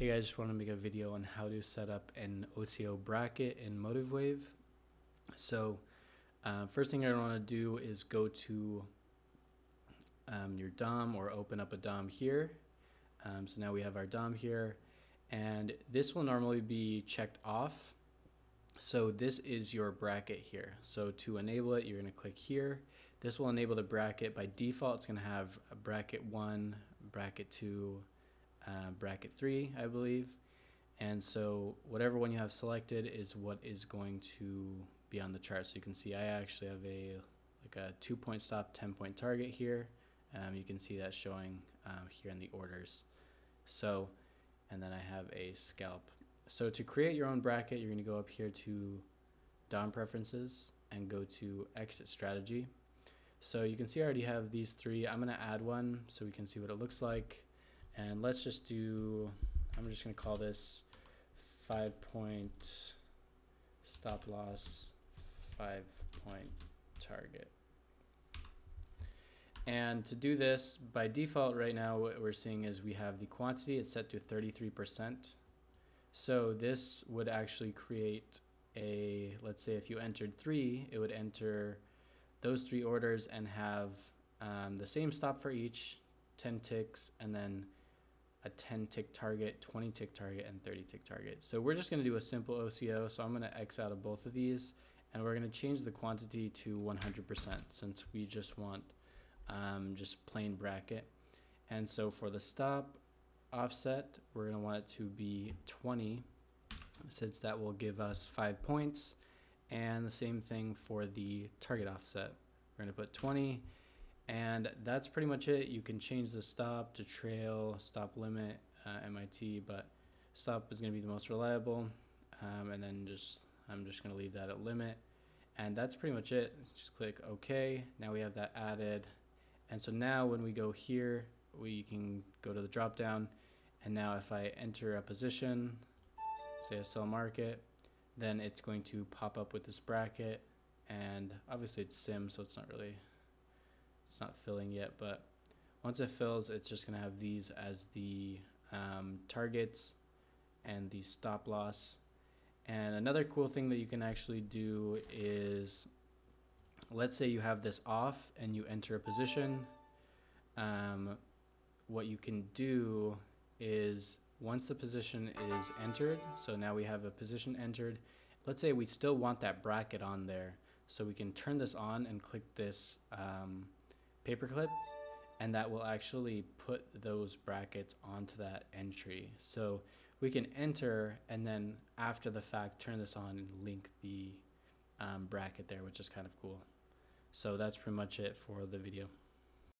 Hey guys, just want to make a video on how to set up an OCO bracket in MotiveWave. So uh, first thing I want to do is go to um, your DOM or open up a DOM here. Um, so now we have our DOM here and this will normally be checked off. So this is your bracket here. So to enable it, you're going to click here. This will enable the bracket. By default, it's going to have a bracket 1, bracket 2, uh, bracket 3, I believe. And so whatever one you have selected is what is going to be on the chart. So you can see I actually have a like a two point stop, 10 point target here. Um, you can see that showing um, here in the orders. So, and then I have a scalp. So to create your own bracket, you're going to go up here to DOM preferences and go to exit strategy. So you can see I already have these three. I'm going to add one so we can see what it looks like. And let's just do, I'm just going to call this five point stop loss, five point target. And to do this, by default right now, what we're seeing is we have the quantity, it's set to 33%. So this would actually create a, let's say if you entered three, it would enter those three orders and have um, the same stop for each, 10 ticks, and then a 10 tick target, 20 tick target, and 30 tick target. So we're just going to do a simple OCO. So I'm going to X out of both of these, and we're going to change the quantity to 100% since we just want um, just plain bracket. And so for the stop offset, we're going to want it to be 20 since that will give us five points. And the same thing for the target offset. We're going to put 20 and that's pretty much it. You can change the stop to trail, stop limit, uh, MIT, but stop is going to be the most reliable. Um, and then just, I'm just going to leave that at limit. And that's pretty much it. Just click OK. Now we have that added. And so now when we go here, we can go to the drop down. And now if I enter a position, say a sell market, then it's going to pop up with this bracket. And obviously it's sim, so it's not really it's not filling yet, but once it fills, it's just gonna have these as the um, targets and the stop loss. And another cool thing that you can actually do is, let's say you have this off and you enter a position. Um, what you can do is once the position is entered, so now we have a position entered, let's say we still want that bracket on there. So we can turn this on and click this um, paperclip and that will actually put those brackets onto that entry. So we can enter and then after the fact turn this on and link the um, bracket there, which is kind of cool. So that's pretty much it for the video.